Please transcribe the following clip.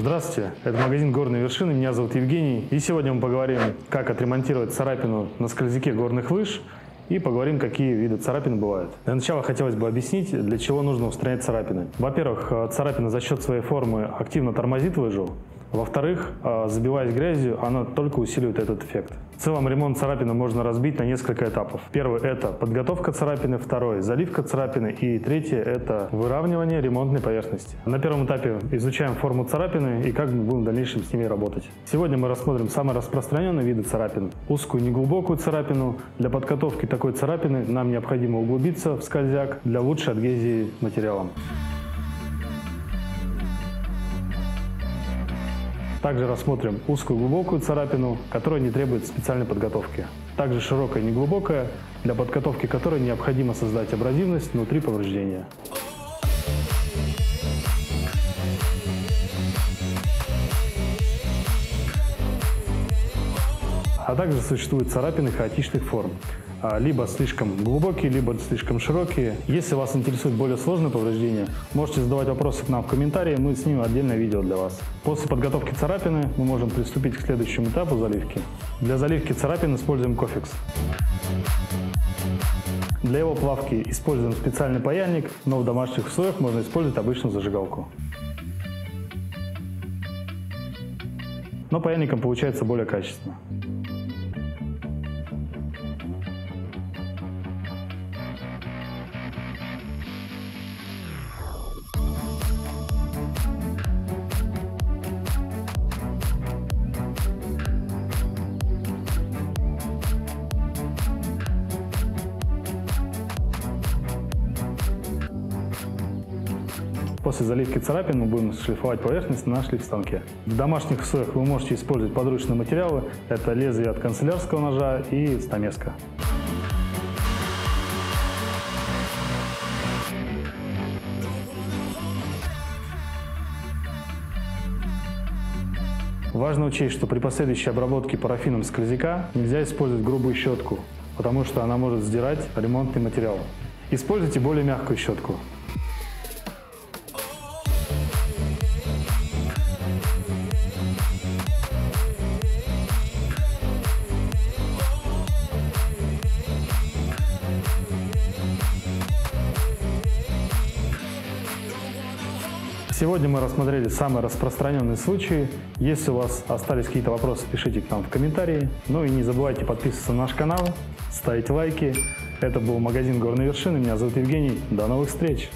Здравствуйте, это магазин «Горные вершины», меня зовут Евгений. И сегодня мы поговорим, как отремонтировать царапину на скользяке горных лыж и поговорим, какие виды царапин бывают. Для начала хотелось бы объяснить, для чего нужно устранять царапины. Во-первых, царапина за счет своей формы активно тормозит лыжу, во-вторых, а, забиваясь грязью, она только усиливает этот эффект. В целом ремонт царапины можно разбить на несколько этапов. Первый – это подготовка царапины, второй – заливка царапины и третье – это выравнивание ремонтной поверхности. На первом этапе изучаем форму царапины и как мы будем в дальнейшем с ними работать. Сегодня мы рассмотрим самые распространенные виды царапин. Узкую неглубокую царапину. Для подготовки такой царапины нам необходимо углубиться в скользяк для лучшей адгезии материалом. Также рассмотрим узкую глубокую царапину, которая не требует специальной подготовки. Также широкая неглубокая, для подготовки которой необходимо создать абразивность внутри повреждения. А также существуют царапины хаотичных форм. А, либо слишком глубокие, либо слишком широкие. Если вас интересует более сложное повреждение, можете задавать вопросы к нам в комментарии, мы снимем отдельное видео для вас. После подготовки царапины мы можем приступить к следующему этапу заливки. Для заливки царапин используем кофекс. Для его плавки используем специальный паяльник, но в домашних условиях можно использовать обычную зажигалку. Но паяльником получается более качественно. После заливки царапин мы будем шлифовать поверхность на шлиф-станке. В домашних условиях вы можете использовать подручные материалы. Это лезвие от канцелярского ножа и стамеска. Важно учесть, что при последующей обработке парафином скользяка нельзя использовать грубую щетку, потому что она может сдирать ремонтный материал. Используйте более мягкую щетку. Сегодня мы рассмотрели самые распространенные случаи. Если у вас остались какие-то вопросы, пишите к нам в комментарии. Ну и не забывайте подписываться на наш канал, ставить лайки. Это был магазин «Горные вершины». Меня зовут Евгений. До новых встреч!